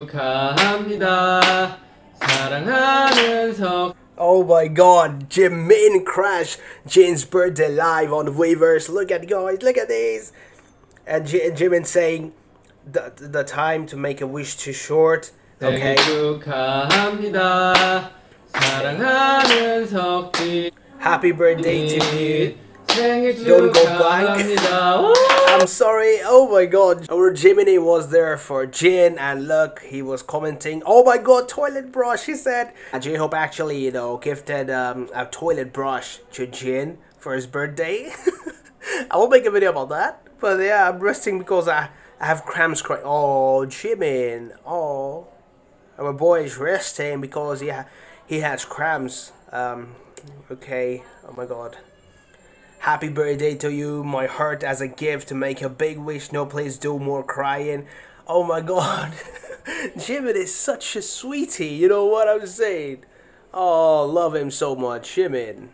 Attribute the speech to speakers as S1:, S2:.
S1: 축하합니다. 사랑하는
S2: Oh my god, Jimin Crash, Jin's birthday live on Weverse. Look at guys, look at this. And J- Jimin saying the, the time to make a wish too short. Okay. Happy birthday to you. Don't go
S1: back.
S2: I'm sorry. Oh my god. Our Jiminy was there for Jin and look, he was commenting, oh my god, toilet brush, he said. And J-Hope actually, you know, gifted um, a toilet brush to Jin for his birthday. I will make a video about that. But yeah, I'm resting because I, I have cramps crying. Oh, Jimin. Oh. Our boy is resting because he, ha he has cramps. Um, okay. Oh my god. Happy birthday to you, my heart as a gift to make a big wish. No, please do more crying. Oh my god. Jimin is such a sweetie, you know what I'm saying? Oh, love him so much, Jimin.